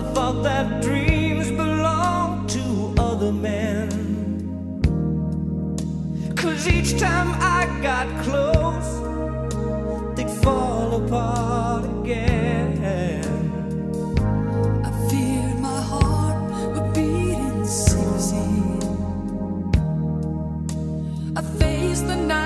I thought that dreams belonged to other men. Cause each time I got close, they'd fall apart again. I feared my heart would beat in secrecy. I faced the nights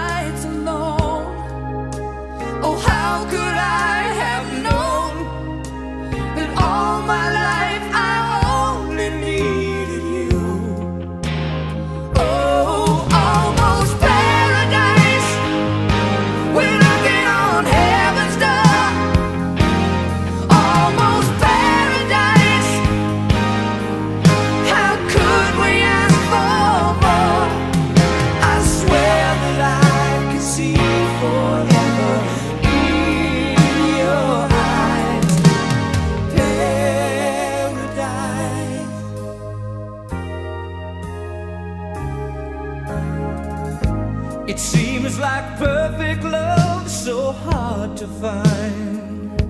It seems like perfect love so hard to find.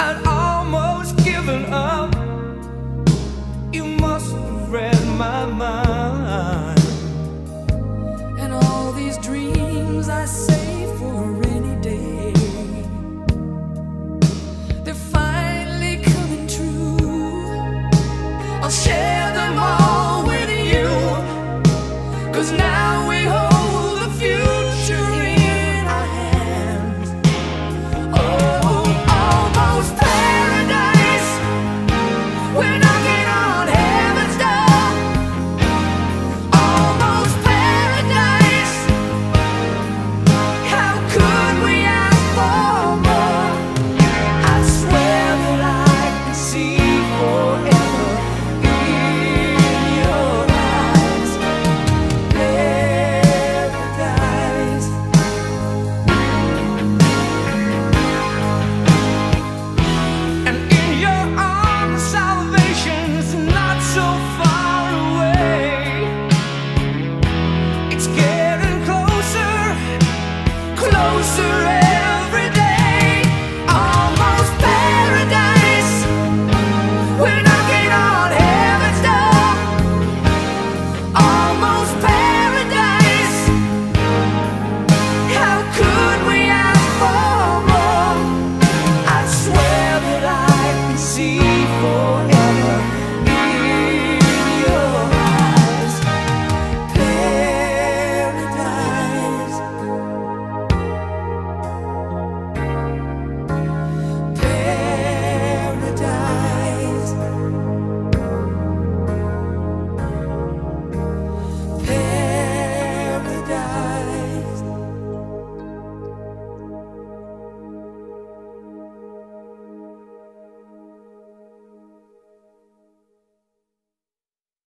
I'd almost given up. You must have read my mind. And all these dreams I save for a rainy day They're finally coming true. I'll share them all with you Cause now closer.